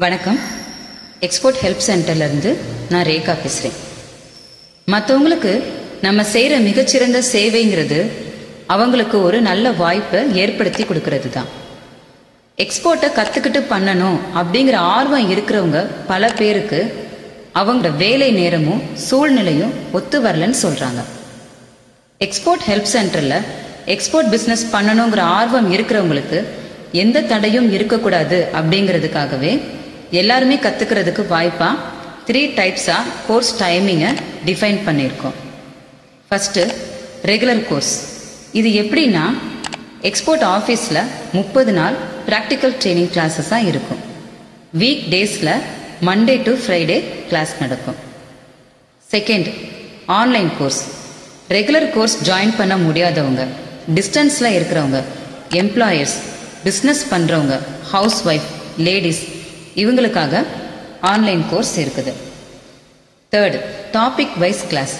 வணக்கம். Export help சென்டர்லேருந்து நான் ரேகா பேசுகிறேன் மற்றவங்களுக்கு நம்ம செய்கிற மிகச்சிறந்த சேவைங்கிறது அவங்களுக்கு ஒரு நல்ல வாய்ப்பை ஏற்படுத்தி கொடுக்கறது தான் எக்ஸ்போர்ட்டை கற்றுக்கிட்டு பண்ணணும் அப்படிங்கிற ஆர்வம் இருக்கிறவங்க பல பேருக்கு அவங்களோட வேலை நேரமும் சூழ்நிலையும் ஒத்து வரலன்னு சொல்கிறாங்க எக்ஸ்போர்ட் ஹெல்ப் சென்டரில் எக்ஸ்போர்ட் பிஸ்னஸ் பண்ணணுங்கிற ஆர்வம் இருக்கிறவங்களுக்கு எந்த தடையும் இருக்கக்கூடாது அப்படிங்கிறதுக்காகவே எல்லாருமே கற்றுக்கிறதுக்கு வாய்ப்பாக த்ரீ டைப்ஸாக கோர்ஸ் டைமிங்கை டிஃபைன் பண்ணியிருக்கோம். ஃபஸ்ட்டு ரெகுலர் கோர்ஸ் இது எப்படின்னா எக்ஸ்போர்ட் ஆஃபீஸில் முப்பது நாள் ப்ராக்டிக்கல் ட்ரைனிங் கிளாஸஸாக இருக்கும். வீக் டேஸில் மண்டே டு ஃப்ரைடே கிளாஸ் நடக்கும். Second online course regular course join பண்ண முடியாதவங்க டிஸ்டன்ஸில் இருக்கிறவங்க எம்ப்ளாயர்ஸ் பிஸ்னஸ் பண்ணுறவங்க ஹவுஸ் ஒய்ஃப் லேடிஸ் இவங்களுக்காக ஆன்லைன் கோர்ஸ் இருக்குது. தேர்ட் டாபிக் வைஸ் கிளாஸ்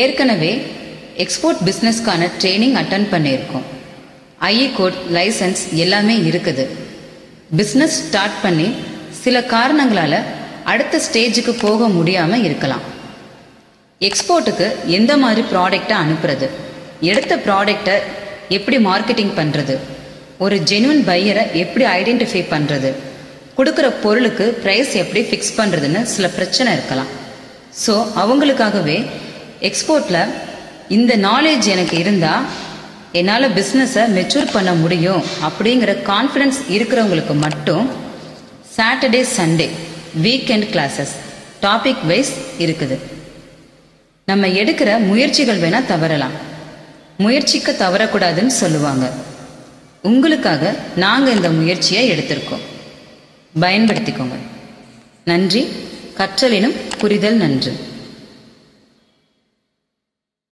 ஏற்கனவே எக்ஸ்போர்ட் பிஸ்னஸ்க்கான ட்ரைனிங் அட்டன் பண்ணியிருக்கோம். ஐஇ கோட் லைசன்ஸ் எல்லாமே இருக்குது. பிஸ்னஸ் ஸ்டார்ட் பண்ணி சில காரணங்களால் அடுத்த ஸ்டேஜுக்கு போக முடியாமல் இருக்கலாம். எக்ஸ்போர்ட்டுக்கு எந்த மாதிரி ப்ராடக்டை அனுப்புறது? எடுத்த ப்ராடக்டை எப்படி மார்க்கெட்டிங் பண்ணுறது ஒரு ஜெனுவன் பையரை எப்படி ஐடென்டிஃபை பண்ணுறது கொடுக்குற பொருளுக்கு ப்ரைஸ் எப்படி ஃபிக்ஸ் பண்ணுறதுன்னு சில பிரச்சனை இருக்கலாம். ஸோ அவங்களுக்காகவே எக்ஸ்போர்ட்டில் இந்த நாலேஜ் எனக்கு இருந்தால் என்னால் பிஸ்னஸை மெச்சூர் பண்ண முடியும் அப்படிங்கிற கான்ஃபிடென்ஸ் இருக்கிறவங்களுக்கு மட்டும் Saturday Sunday weekend classes topic wise இருக்குது. நம்ம எடுக்கிற முயற்சிகள் வேணால் தவறலாம். முயற்சிக்க தவறக்கூடாதுன்னு சொல்லுவாங்க. உங்களுக்காக நாங்கள் இந்த முயற்சியை எடுத்திருக்கோம். பயன்படுத்திக்கோங்க. நன்றி. கற்றலினும் புரிதல் நன்று.